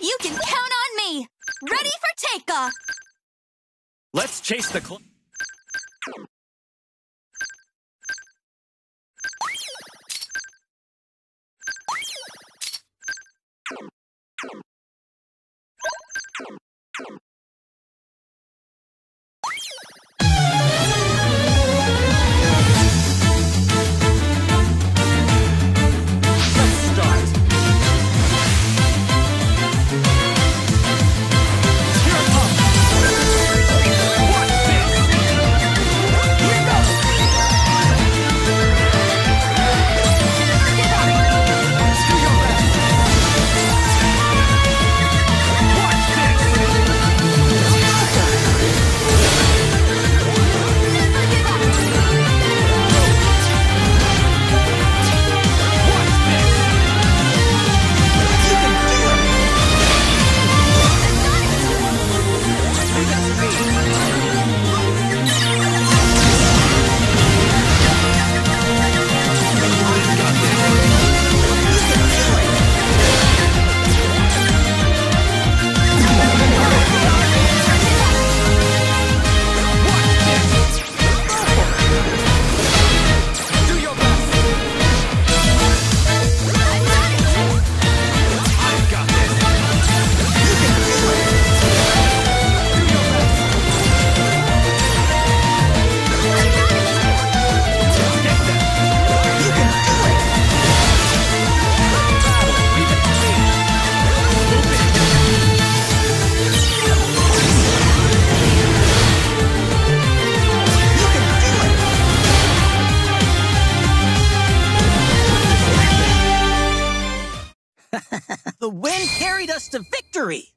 You can count on me! Ready for takeoff! Let's chase the... carried us to victory!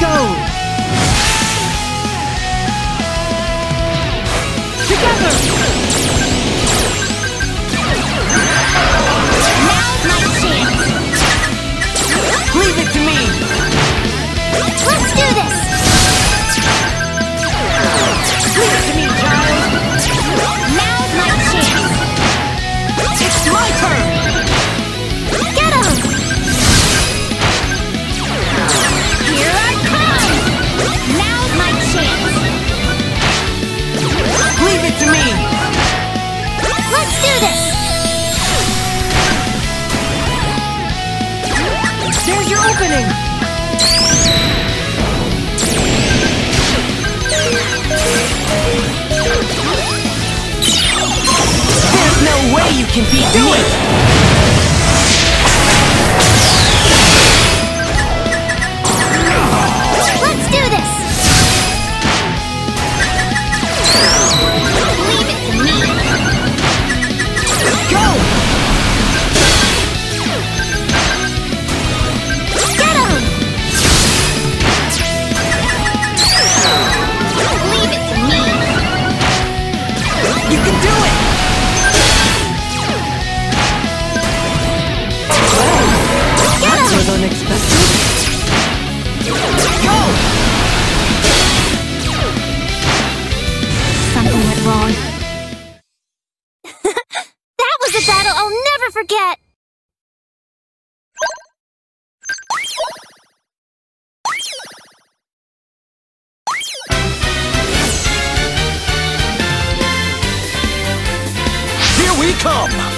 go. listening. wrong. that was a battle I'll never forget! Here we come!